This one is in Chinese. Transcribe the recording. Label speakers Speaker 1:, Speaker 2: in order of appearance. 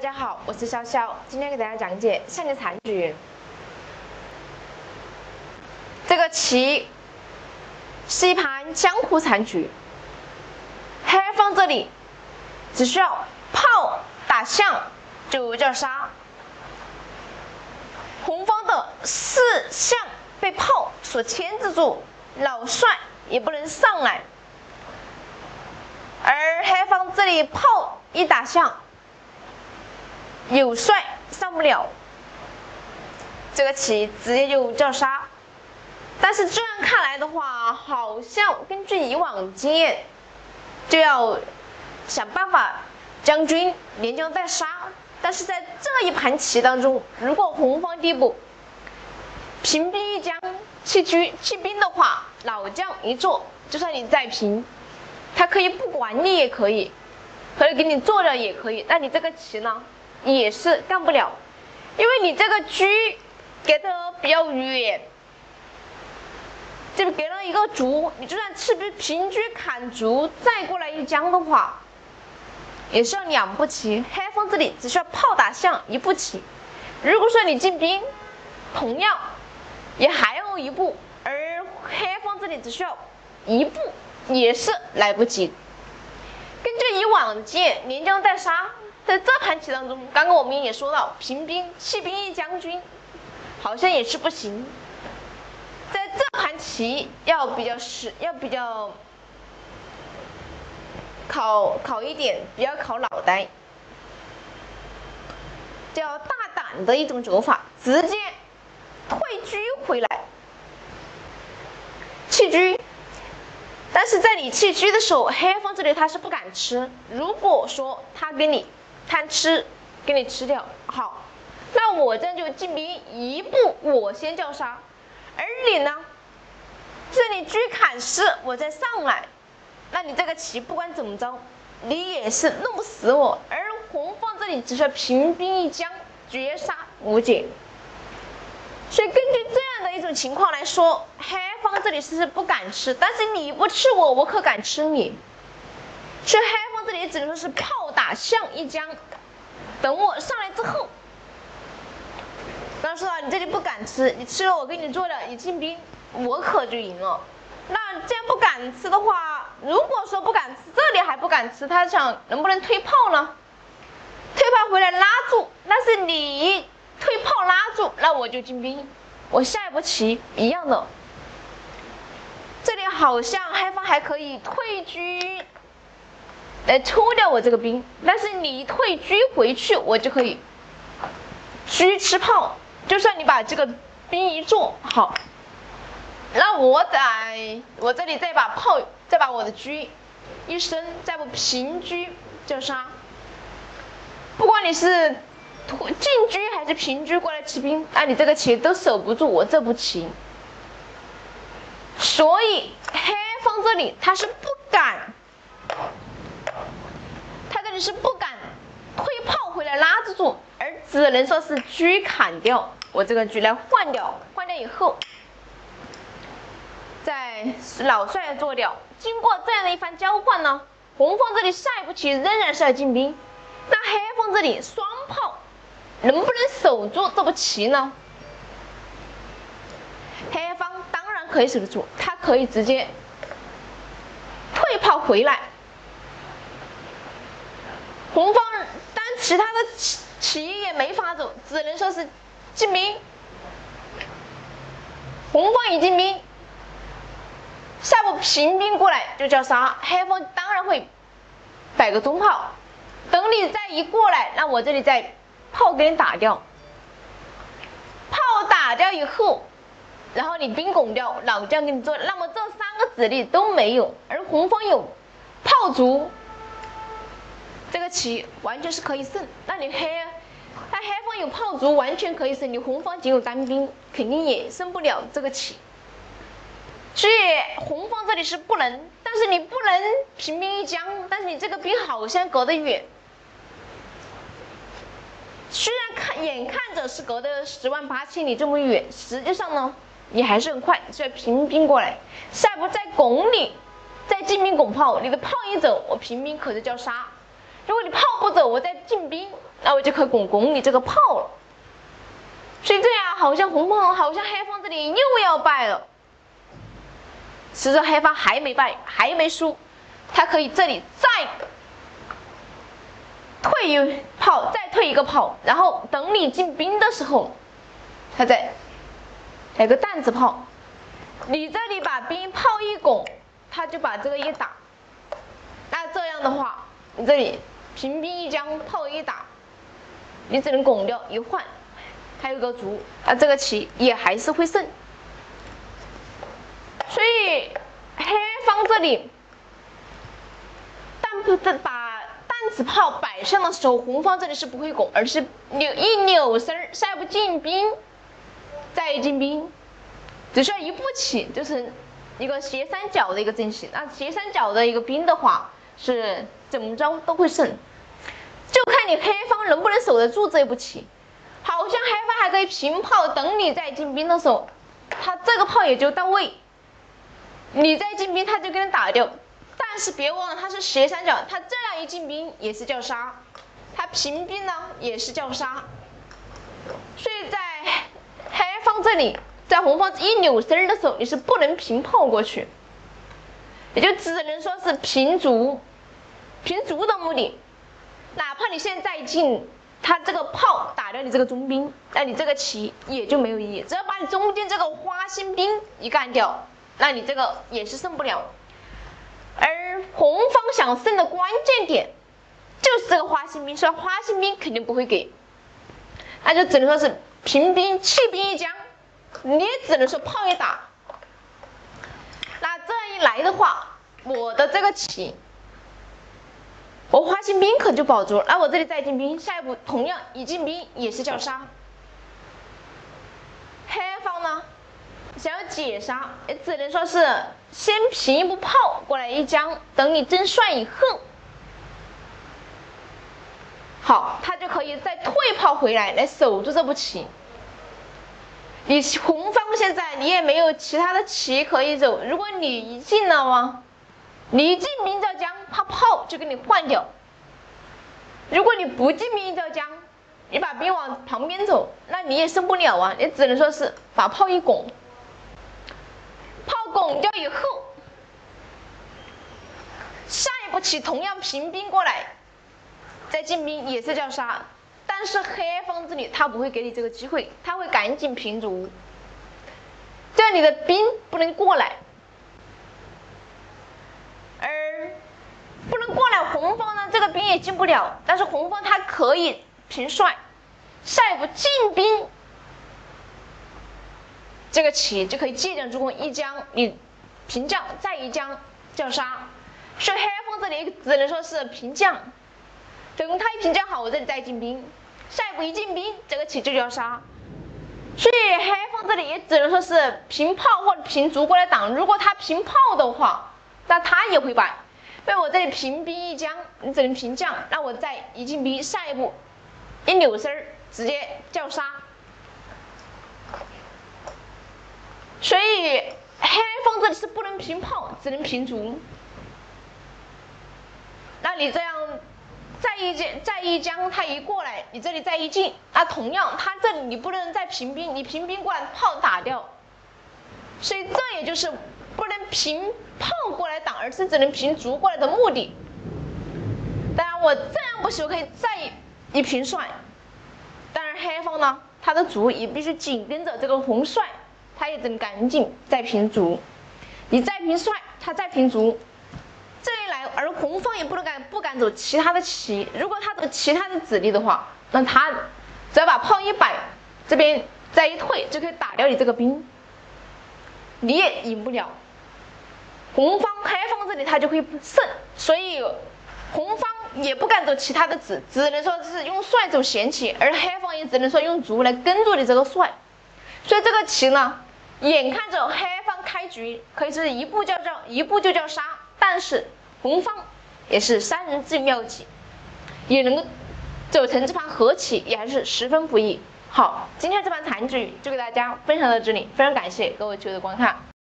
Speaker 1: 大家好，我是潇潇，今天给大家讲解象棋残局。这个棋是一盘江湖残局，黑方这里只需要炮打象就叫杀，红方的四象被炮所牵制住，老帅也不能上来，而黑方这里炮一打象。有帅上不了，这个棋直接就叫杀。但是这样看来的话，好像根据以往经验，就要想办法将军连将带杀。但是在这一盘棋当中，如果红方第一步平兵一将弃车弃兵的话，老将一坐，就算你再平，他可以不管你也可以，可以给你做掉也可以。那你这个棋呢？也是干不了，因为你这个车给的比较远，就给了一个卒，你就算赤兵平车砍卒，再过来一将的话，也是要两步棋。黑方这里只需要炮打象一步棋，如果说你进兵，同样也还要一步，而黑方这里只需要一步，也是来不及。根据以往见，连将带杀。在这盘棋当中，刚刚我们也说到，平兵弃兵一将军，好像也是不行。在这盘棋要比较实，要比较考考一点，比较考脑袋，叫大胆的一种走法，直接退车回来，弃车。但是在你弃车的时候，黑方这里他是不敢吃。如果说他给你贪吃，给你吃掉。好，那我这就进兵一步，我先叫杀。而你呢，这里车砍失，我再上来。那你这个棋不管怎么着，你也是弄不死我。而红方这里只需要平兵一将，绝杀无解。所以根据这样的一种情况来说，黑方这里是不敢吃，但是你不吃我，我可敢吃你。所以黑方这里只能说是炮打象一将，等我上来之后，刚说了你这里不敢吃，你吃了我给你做的，你进兵，我可就赢了。那既然不敢吃的话，如果说不敢吃，这里还不敢吃，他想能不能推炮呢？推炮回来拉住，但是你推炮拉住，那我就进兵，我下一步棋一样的。这里好像黑方还可以退车。来抽掉我这个兵，但是你退车回去，我就可以车吃炮。就算你把这个兵一做好，那我在我这里再把炮，再把我的车一升，再不平车就杀。不管你是进车还是平车过来吃兵，那你这个棋都守不住我这步棋。所以黑方这里他是不敢。是不敢推炮回来拉着住，而只能说是车砍掉我这个车来换掉，换掉以后，再老帅做掉。经过这样的一番交换呢，红方这里下一步棋仍然是要进兵，那黑方这里双炮能不能守住这步棋呢？黑方当然可以守得住，他可以直接退炮回来。红方当其他的棋棋也没法走，只能说是进兵。红方一进兵，下步平兵过来就叫杀。黑方当然会摆个中炮，等你再一过来，那我这里再炮给你打掉。炮打掉以后，然后你兵拱掉，老将给你做，那么这三个子力都没有，而红方有炮卒。这个棋完全是可以胜，那你黑，那黑方有炮卒，完全可以胜。你红方仅有单兵，肯定也胜不了这个棋。所以红方这里是不能，但是你不能平兵一将，但是你这个兵好像隔得远。虽然看眼看着是隔得十万八千里这么远，实际上呢，你还是很快，所以平兵过来，下一步再拱你，再进兵拱炮，你的炮一走，我平兵可就叫杀。如果你炮不走，我再进兵，那我就可以拱攻你这个炮了。所以这样好像红方好像黑方这里又要败了。其实黑方还没败，还没输，他可以这里再退一炮，再退一个炮，然后等你进兵的时候，他再来个弹子炮。你这里把兵炮一拱，他就把这个一打。那这样的话，你这里平兵一将，炮一打，你只能拱掉一换，还有个卒，啊这个棋也还是会胜。所以黑方这里，但不把弹子炮摆上的时候，红方这里是不会拱，而是扭一扭身，下一步进兵，再进兵，只需要一步棋，就是一个斜三角的一个阵型。那斜三角的一个兵的话，是怎么着都会胜，就看你黑方能不能守得住这步棋。好像黑方还可以平炮，等你再进兵的时候，他这个炮也就到位。你再进兵，他就给你打掉。但是别忘了，他是斜三角，他这样一进兵也是叫杀，他平兵呢也是叫杀。所以在黑方这里，在红方一扭身的时候，你是不能平炮过去，也就只能说是平卒，平卒的目的。你现在进，他这个炮打掉你这个中兵，那你这个棋也就没有意义。只要把你中间这个花心兵一干掉。那你这个也是胜不了，而红方想胜的关键点就是这个花心兵，所以花心兵肯定不会给，那就只能说是平兵弃兵一将，你也只能说炮一打。那这样一来的话，我的这个棋，我花心兵可就保住了。那我这里再进兵，下一步同样一进兵也是叫杀。黑方呢？想要解杀，也只能说是先平一步炮过来一将，等你真帅以后，好，他就可以再退炮回来，来守住这步棋。你红方现在你也没有其他的棋可以走，如果你一进了吗？你进兵叫将，他炮就给你换掉。如果你不进兵叫将，你把兵往旁边走，那你也胜不了啊，你只能说是把炮一拱。炮拱掉以后，下一步棋同样平兵过来，再进兵也是叫杀，但是黑方这里他不会给你这个机会，他会赶紧平卒，这样你的兵不能过来，而不能过来红方呢，这个兵也进不了，但是红方他可以平帅，下一步进兵。这个棋就可以借将助攻一将，你平将再一将叫杀，所以黑方这里只能说是平将，等他一平将好，我这里再进兵，下一步一进兵，这个棋就叫杀，所以黑方这里也只能说是平炮或者平卒过来挡，如果他平炮的话，那他也会败，被我这里平兵一将，你只能平将，那我再一进兵，下一步一扭身直接叫杀。所以黑方这里是不能平炮，只能平卒。那你这样再一将再一将，他一过来，你这里再一进，那同样他这里你不能再平兵，你平兵过来炮打掉。所以这也就是能平炮过来挡，而是只能平卒过来的目的。当然我这样不行，我可以再一平帅。当然黑方呢，他的卒也必须紧跟着这个红帅。他也只能赶紧再平卒，你再平帅，他再平卒，这一来，而红方也不能敢不敢走其他的棋。如果他走其他的子力的话，那他只要把炮一摆，这边再一退，就可以打掉你这个兵，你也赢不了。红方黑方这里他就会胜，所以红方也不敢走其他的子，只能说是用帅走闲棋，而黑方也只能说用卒来跟住你这个帅。所以这个棋呢。眼看着黑方开局可以是一步叫叫一步就叫杀，但是红方也是三人制妙计，也能够走成这盘和棋，也还是十分不易。好，今天这盘残局就给大家分享到这里，非常感谢各位球友的观看。